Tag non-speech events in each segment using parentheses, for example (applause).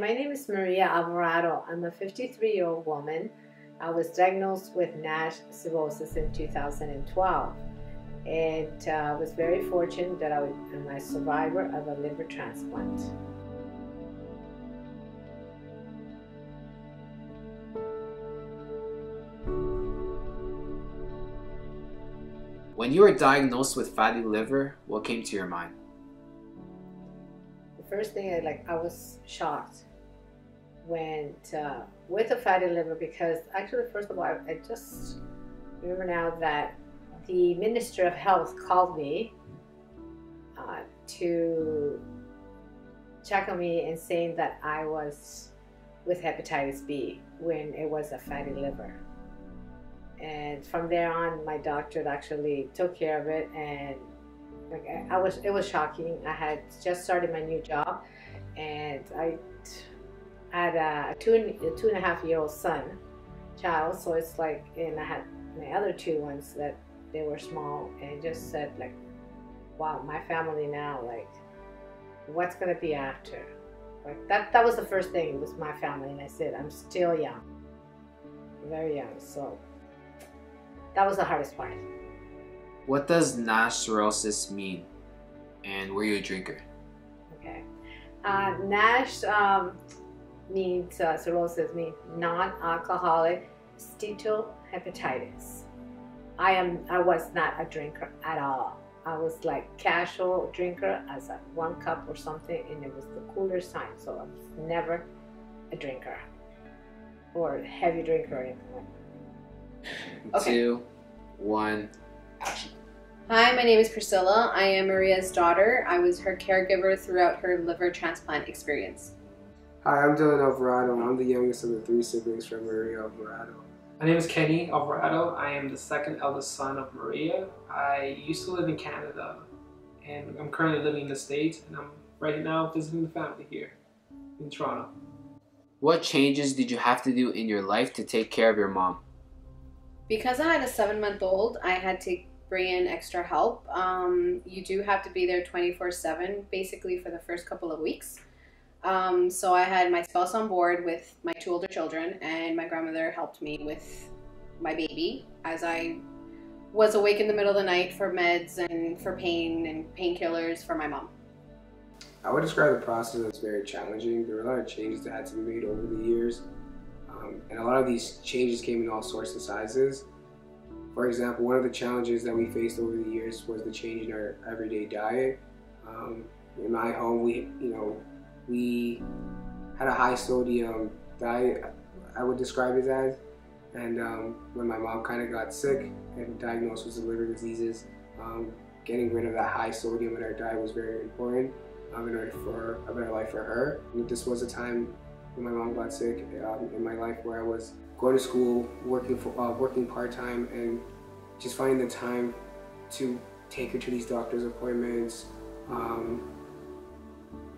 My name is Maria Alvarado. I'm a 53 year old woman. I was diagnosed with NASH cirrhosis in 2012 and uh, was very fortunate that I am a survivor of a liver transplant. When you were diagnosed with fatty liver, what came to your mind? The first thing I like, I was shocked when uh, with a fatty liver because actually, first of all, I, I just remember now that the Minister of Health called me uh, to check on me and saying that I was with hepatitis B when it was a fatty liver. And from there on, my doctor actually took care of it, and like I was, it was shocking. I had just started my new job, and I had a two, a two and a half year old son, child. So it's like, and I had my other two ones that they were small and just said like, wow, my family now, like, what's gonna be after? Like that, that was the first thing. It was my family, and I said, I'm still young, very young. So that was the hardest part. What does NASH cirrhosis mean? And were you a drinker? Okay. Uh, NASH um, means uh, cirrhosis means non-alcoholic steatohepatitis. I am I was not a drinker at all. I was like casual drinker as a one cup or something, and it was the cooler time. So I was never a drinker or heavy drinker or anything like that. Okay. Two, one, action. Hi, my name is Priscilla. I am Maria's daughter. I was her caregiver throughout her liver transplant experience. Hi, I'm Dylan Alvarado. I'm the youngest of the three siblings from Maria Alvarado. My name is Kenny Alvarado. I am the second eldest son of Maria. I used to live in Canada and I'm currently living in the States and I'm right now visiting the family here in Toronto. What changes did you have to do in your life to take care of your mom? Because I had a seven month old, I had to bring in extra help. Um, you do have to be there 24 7 basically for the first couple of weeks. Um, so I had my spouse on board with my two older children, and my grandmother helped me with my baby as I was awake in the middle of the night for meds and for pain and painkillers for my mom. I would describe the process as very challenging. There were a lot of changes that had to be made over the years, um, and a lot of these changes came in all sorts of sizes. For example, one of the challenges that we faced over the years was the change in our everyday diet. Um, in my home, we, you know, we had a high sodium diet, I would describe it as. And um, when my mom kind of got sick and diagnosed with liver diseases, um, getting rid of that high sodium in our diet was very important um, in order for a better life for her. And this was a time when my mom got sick um, in my life where I was going to school, working for, uh, working part time, and just finding the time to take her to these doctor's appointments, um,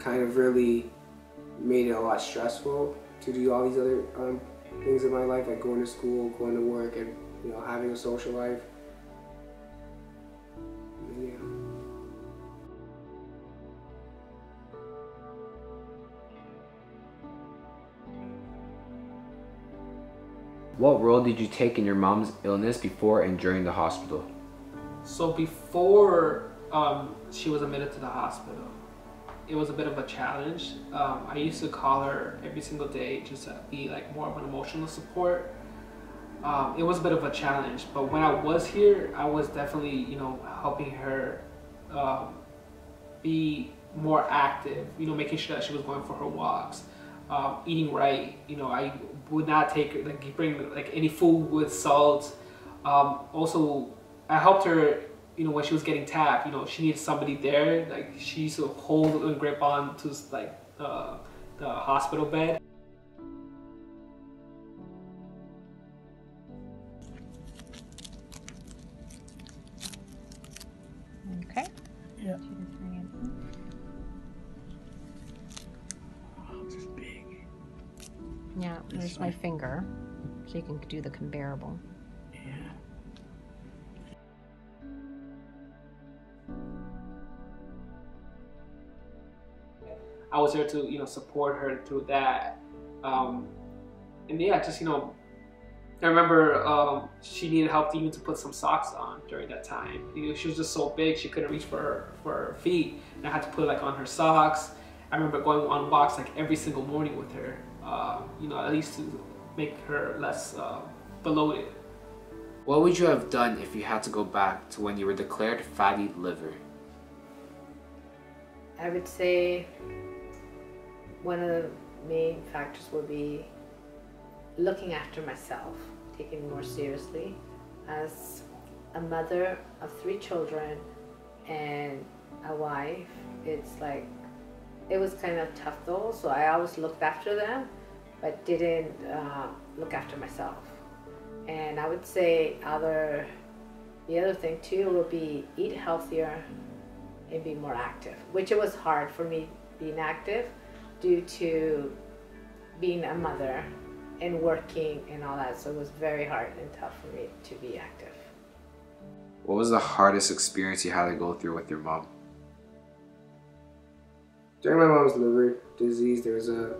kind of really made it a lot stressful to do all these other um, things in my life, like going to school, going to work, and you know having a social life. Yeah. What role did you take in your mom's illness before and during the hospital? So before um, she was admitted to the hospital, it was a bit of a challenge. Um, I used to call her every single day just to be like more of an emotional support. Um, it was a bit of a challenge, but when I was here, I was definitely you know helping her um, be more active. You know, making sure that she was going for her walks, um, eating right. You know, I would not take like bring like any food with salt. Um, also, I helped her you know, when she was getting tapped, you know, she needed somebody there. Like she used to hold and grip on to like uh, the hospital bed. Okay. Yeah. Oh, this is big. Yeah, there's my finger, so you can do the comparable. I was there to you know support her through that. Um, and yeah, just you know, I remember um, she needed help even to put some socks on during that time. You know, she was just so big she couldn't reach for her for her feet, and I had to put like on her socks. I remember going on walks like every single morning with her. Uh, you know, at least to make her less uh, bloated. What would you have done if you had to go back to when you were declared fatty liver? I would say one of the main factors would be looking after myself, taking more seriously. As a mother of three children and a wife, it's like it was kind of tough though. So I always looked after them, but didn't uh, look after myself. And I would say other the other thing too would be eat healthier and be more active, which it was hard for me being active due to being a mother and working and all that. So it was very hard and tough for me to be active. What was the hardest experience you had to go through with your mom? During my mom's liver disease, there was a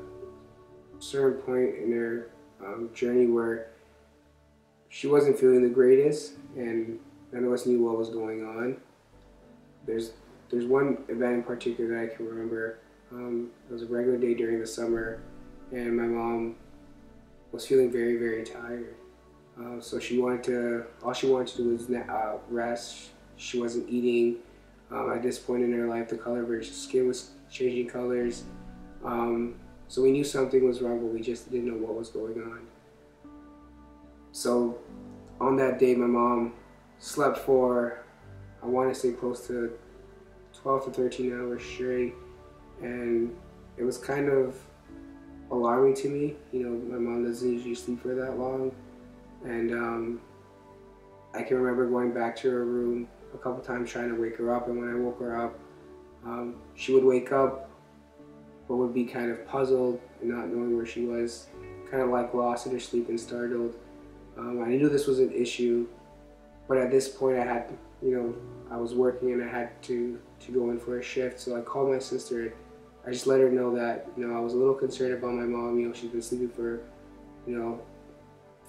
certain point in her um, journey where she wasn't feeling the greatest, and none of us knew what was going on. There's there's one event in particular that I can remember. Um, it was a regular day during the summer, and my mom was feeling very, very tired. Uh, so she wanted to, all she wanted to do was uh, rest. She wasn't eating. Um, at this point in her life, the color of her skin was changing colors. Um, so we knew something was wrong, but we just didn't know what was going on. So on that day, my mom slept for, I want to say close to 12 to 13 hours straight. And it was kind of alarming to me. You know, my mom doesn't usually sleep for that long. And um, I can remember going back to her room a couple times trying to wake her up. And when I woke her up, um, she would wake up, but would be kind of puzzled and not knowing where she was, kind of like lost in her sleep and startled. Um, I knew this was an issue, but at this point I had, you know, I was working and I had to, to go in for a shift. So I called my sister. I just let her know that, you know, I was a little concerned about my mom. You know, she's been sleeping for, you know,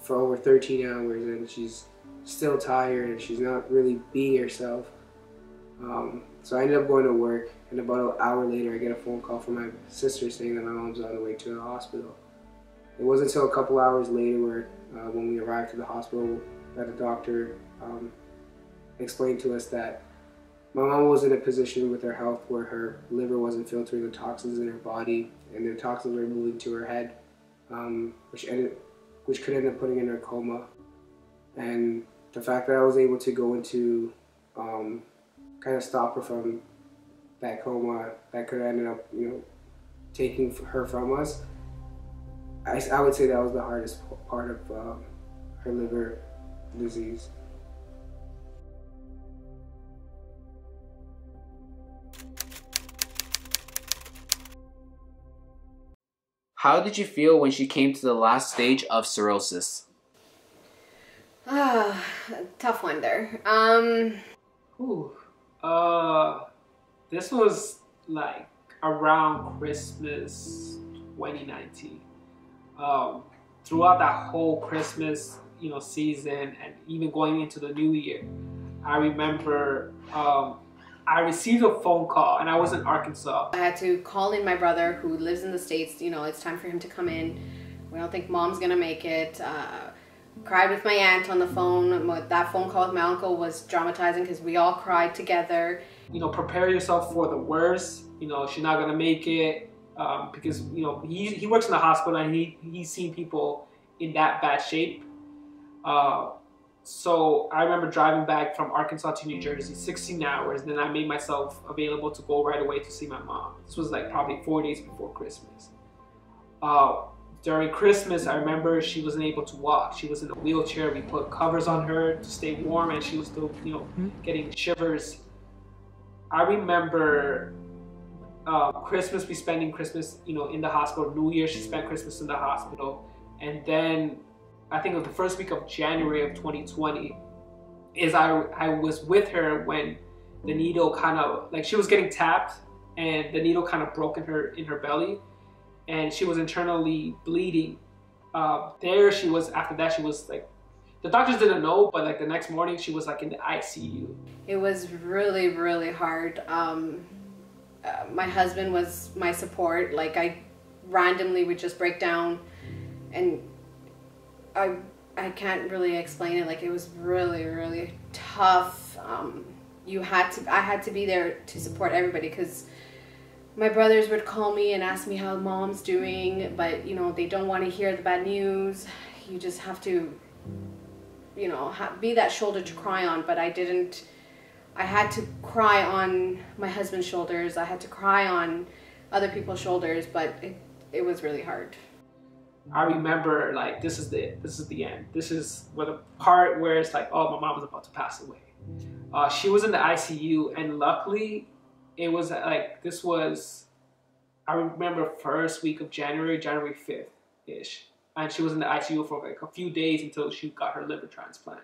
for over 13 hours and she's still tired and she's not really being herself. Um, so I ended up going to work and about an hour later I get a phone call from my sister saying that my mom's on the way to the hospital. It wasn't until a couple hours later where, uh, when we arrived to the hospital that the doctor um, explained to us that my mom was in a position with her health where her liver wasn't filtering the toxins in her body and the toxins were moving to her head, um, which ended, which could end up putting in her coma. And the fact that I was able to go into um, kind of stop her from that coma that could have ended up, you know, taking her from us. I, I would say that was the hardest part of uh, her liver disease. How did you feel when she came to the last stage of cirrhosis? Ah, tough one there. Um, Ooh. Uh, this was like around Christmas 2019. Um, throughout that whole Christmas, you know, season and even going into the new year, I remember um, I received a phone call and I was in Arkansas. I had to call in my brother who lives in the States. You know, it's time for him to come in. We don't think mom's gonna make it. Uh, cried with my aunt on the phone. That phone call with my uncle was dramatizing because we all cried together. You know, prepare yourself for the worst. You know, she's not gonna make it um, because you know he, he works in the hospital and he he's seen people in that bad shape. Uh, so I remember driving back from Arkansas to New Jersey, 16 hours. and Then I made myself available to go right away to see my mom. This was like probably four days before Christmas. Uh, during Christmas, I remember she wasn't able to walk. She was in a wheelchair. We put covers on her to stay warm, and she was still, you know, getting shivers. I remember uh, Christmas, we spending Christmas, you know, in the hospital. New Year, she spent Christmas in the hospital, and then I think it was the first week of January of 2020, is I I was with her when the needle kind of like she was getting tapped and the needle kind of broke in her in her belly, and she was internally bleeding. Uh, there she was. After that, she was like, the doctors didn't know, but like the next morning, she was like in the ICU. It was really, really hard. Um, uh, my husband was my support. Like I randomly would just break down, and I I can't really explain it. Like it was really, really tough. Um, you had to I had to be there to support everybody because my brothers would call me and ask me how mom's doing, but you know they don't want to hear the bad news. You just have to, you know, ha- be that shoulder to cry on. But I didn't. I had to cry on my husband's shoulders. I had to cry on other people's shoulders, but it, it was really hard. I remember like this is the this is the end. This is where the part where it's like, oh, my mom was about to pass away. Uh, she was in the ICU, and luckily, it was like this was. I remember first week of January, January fifth ish, and she was in the ICU for like a few days until she got her liver transplant.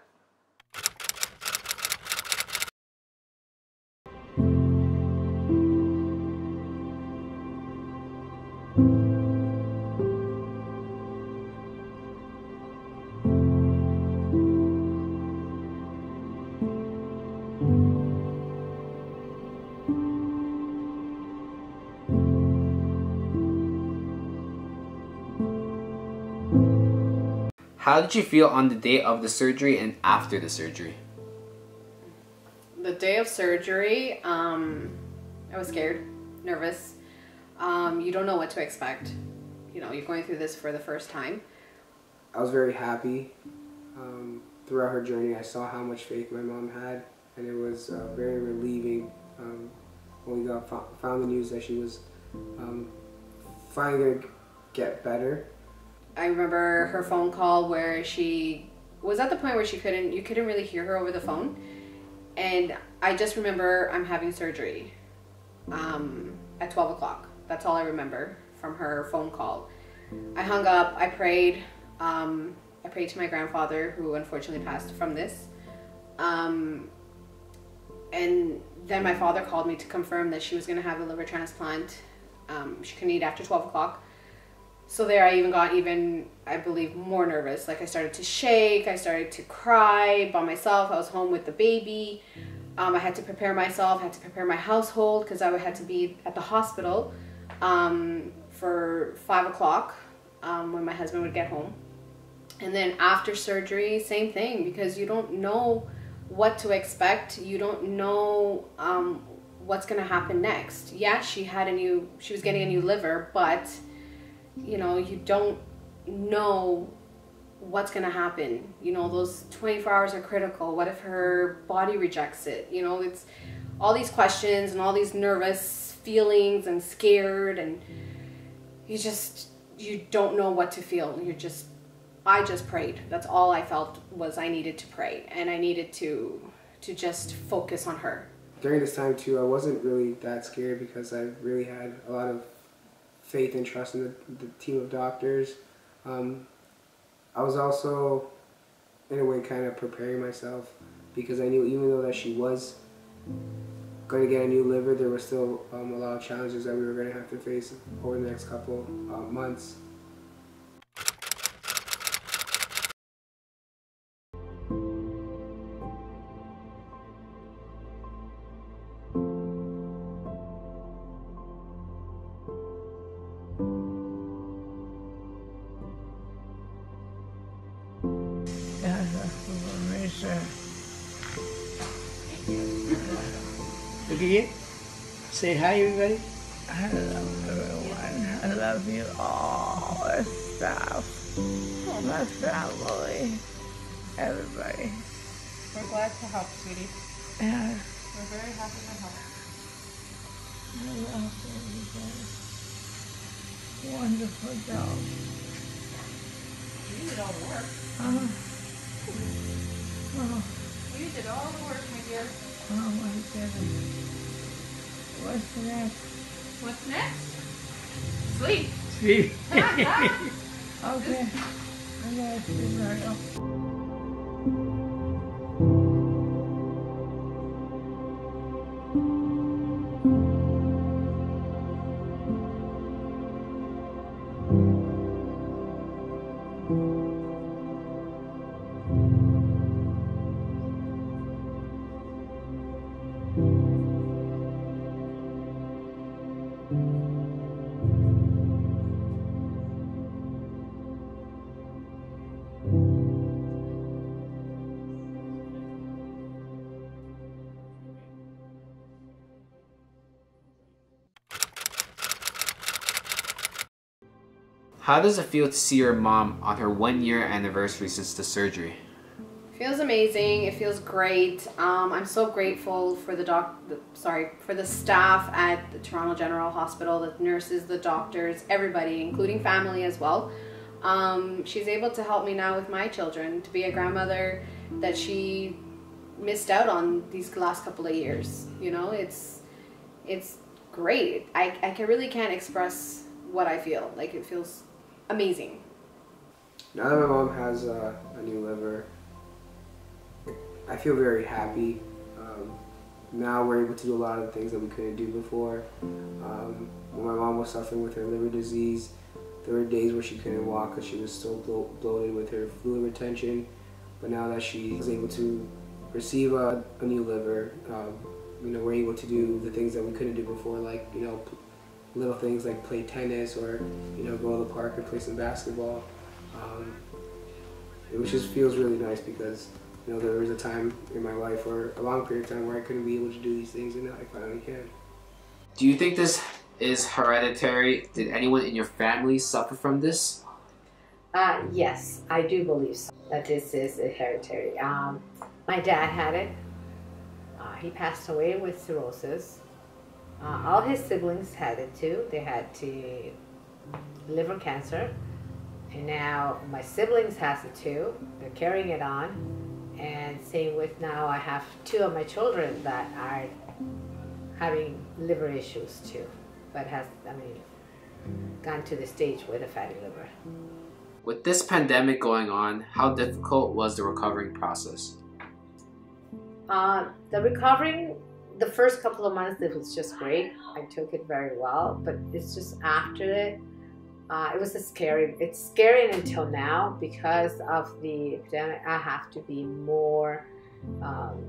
How did you feel on the day of the surgery and after the surgery? The day of surgery, um, I was scared, nervous. Um, you don't know what to expect. You know, you're going through this for the first time. I was very happy. Um, throughout her journey, I saw how much faith my mom had, and it was uh, very relieving um, when we got found the news that she was um, finally gonna get better. I remember her phone call where she was at the point where she couldn't, you couldn't really hear her over the phone, and I just remember I'm having surgery um, at 12 o'clock. That's all I remember from her phone call. I hung up. I prayed. Um, I prayed to my grandfather, who unfortunately passed from this. Um, and then my father called me to confirm that she was going to have a liver transplant. Um, she couldn't eat after 12 o'clock. So there I even got even, I believe, more nervous. Like I started to shake, I started to cry by myself. I was home with the baby. Um, I had to prepare myself, I had to prepare my household because I had to be at the hospital um, for five o'clock um, when my husband would get home. And then after surgery, same thing because you don't know what to expect. You don't know um, what's going to happen next. Yeah, she had a new, she was getting a new liver, but you know, you don't know what's going to happen. You know, those 24 hours are critical. What if her body rejects it? You know, it's all these questions and all these nervous feelings and scared and you just you don't know what to feel. You're just I just prayed. That's all I felt was I needed to pray and I needed to to just focus on her. During this time too, I wasn't really that scared because I really had a lot of faith and trust in the, the team of doctors. Um, I was also, in a way, kind of preparing myself because I knew even though that she was going to get a new liver, there were still um, a lot of challenges that we were going to have to face over the next couple uh, months. Say hi, everybody. I love everyone. I love you all. Our staff, my family, everybody. We're glad to help, sweetie. Yeah. We're very happy to help. I love everybody. Wonderful job. You did all the work. Uh, oh, You did all the work, my dear. oh my goodness. What's next? What's next? Sleep. Sleep. (laughs) okay. I'm gonna sleep right now. How does it feel to see your mom on her one year anniversary since the surgery? feels amazing. It feels great. Um, I'm so grateful for the doc. The, sorry, for the staff at the Toronto General Hospital, the nurses, the doctors, everybody, including family as well. Um, she's able to help me now with my children to be a grandmother that she missed out on these last couple of years. You know, it's it's great. I I can, really can't express what I feel. Like it feels amazing. Now that my mom has uh, a new liver, I feel very happy. Um, now we're able to do a lot of things that we couldn't do before. Um, when my mom was suffering with her liver disease, there were days where she couldn't walk because she was still blo- bloated with her fluid retention. But now that she is able to receive a, a new liver, um, you know, we're able to do the things that we couldn't do before, like, you know, little things like play tennis or, you know, go to the park and play some basketball. Um, it just feels really nice because you know, there was a time in my life or a long period of time where I couldn't be able to do these things, and now I finally can. Do you think this is hereditary? Did anyone in your family suffer from this? Uh, yes, I do believe so, that this is hereditary. Um, my dad had it. Uh, he passed away with cirrhosis. Uh, all his siblings had it too. They had to liver cancer. And now my siblings has it too. They're carrying it on. And same with now I have two of my children that are having liver issues too. But has, I mean, gone to the stage with a fatty liver. With this pandemic going on, how difficult was the recovering process? Uh, the recovering, the first couple of months, it was just great. I took it very well, but it's just after it, uh, it was a scary. It's scary until now because of the epidemic. I have to be more um,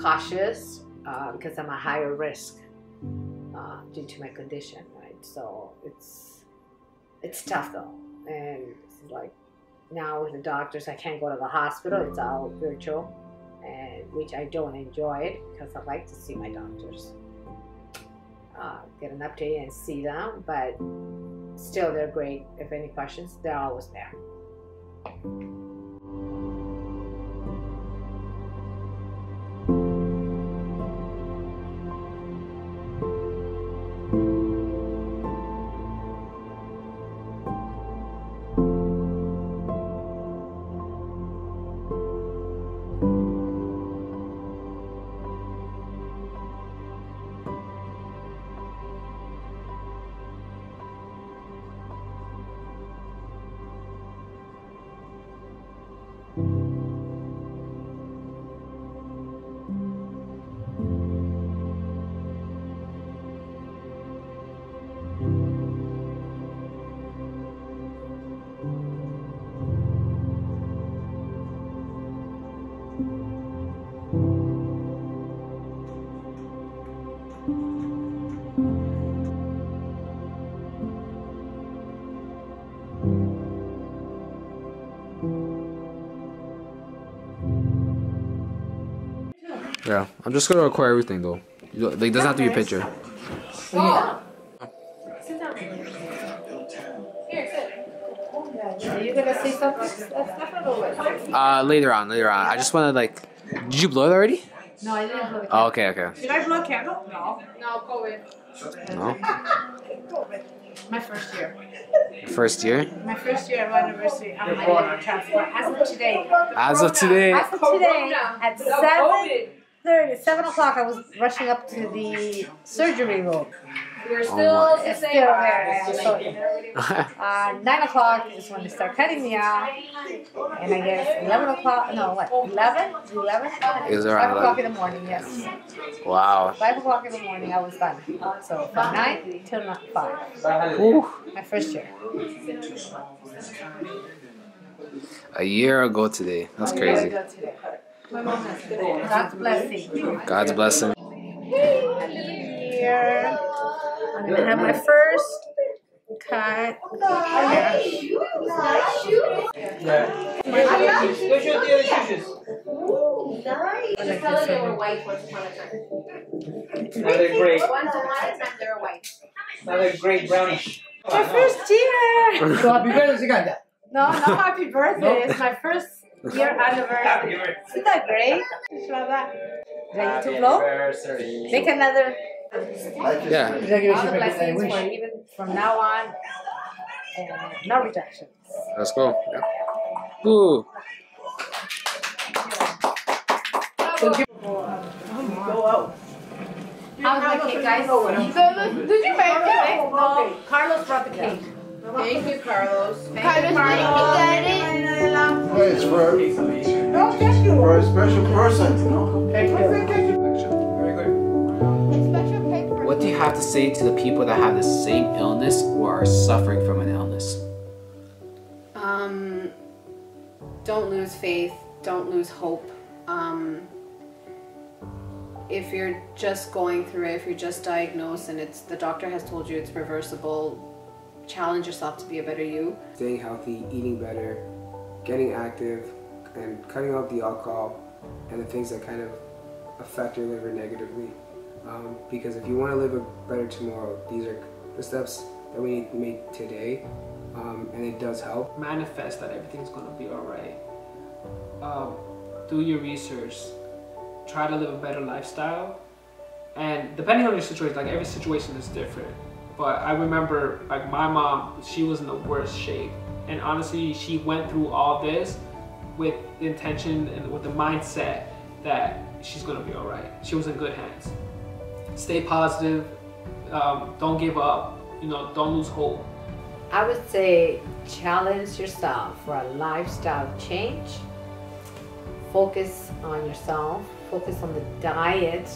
cautious uh, because I'm a higher risk uh, due to my condition, right? So it's it's tough though, and like now with the doctors, I can't go to the hospital. It's all virtual and which I don't enjoy it because I like to see my doctors, uh, get an update and see them. But still, they're great. If any questions, they're always there. Yeah, I'm just gonna record everything though. You don't- Like, doesn't have to be a picture. Oh. Sit down. Here, sit. Are you gonna say something? Uh, later on, later on. I just wanna like. Did you blow it already? No, I didn't blow Oh, okay, okay. Did I blow a candle? No. No, COVID. No. COVID. My first year. First year. My first year of anniversary of my liver transplant. As of today. As of today. As of today, at seven thirty, seven o'clock, I was rushing up to the surgery room. We're Oh still It's the still there. I saw it. Uh, nine o'clock is when they start cutting me out, and I guess eleven o'clock. No, what? Eleven? Eleven? It was around Five o'clock in the morning. Yes. wow. Five o'clock in the morning, I was done. So from nine till not five. Whew. My first year. A year ago today. That's crazy. God's blessing. God's blessing. Here, I'm gonna have my first cut. Just tell them they were white once upon a time. Now they're gray. Once upon a time they were white. Now they're gray brownish. My first year. (laughs) So happy birthday si Ganda. No, not happy birthday. It's my first year (laughs) anniversary. Isn't that great? Shraddha? Ready to blow? anniversary. Make another. Yeah. Is that give All you the a blessings for even from now on. And no rejections. Let's go. Ooh. Go out. How's my cake, guys? Oh, did you make it? No, Carlos brought the cake. Thank you, Carlos. Carlos, It's for, No, thank you. for a special person. Thank you. Very good. What do you have to say to the people that have the same illness or are suffering from an illness? Um, don't lose faith. Don't lose hope. Um, if you're just going through it, if you're just diagnosed and it's the doctor has told you it's reversible, challenge yourself to be a better you. Staying healthy, eating better, getting active, and cutting out the alcohol and the things that kind of affect your liver negatively. Um, because if you want to live a better tomorrow, these are the steps that we need to make today, um, and it does help. manifest that everything's gonna be all right. Um, do your research. Try to live a better lifestyle. And depending on your situation, like every situation is different. But I remember, like my mom, she was in the worst shape, and honestly, she went through all this with the intention and with the mindset that she's gonna be all right. She was in good hands. Stay positive. Um, don't give up. You know, don't lose hope. I would say challenge yourself for a lifestyle change. Focus on yourself, focus on the diet,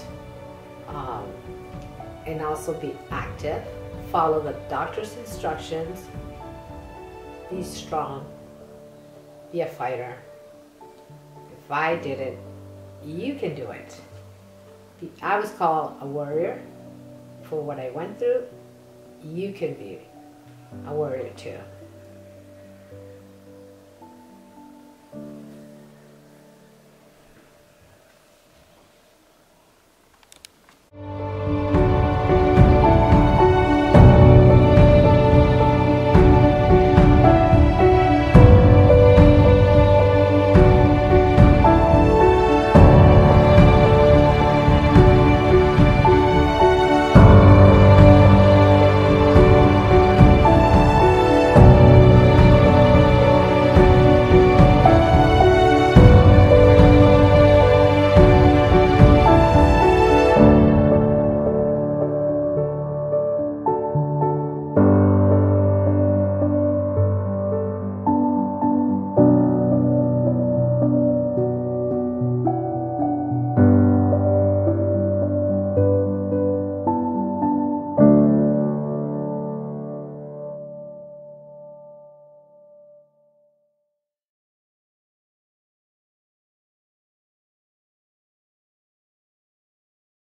um, and also be active. Follow the doctor's instructions. Be strong. Be a fighter. If I did it, you can do it. I was called a warrior for what I went through. You can be a warrior too.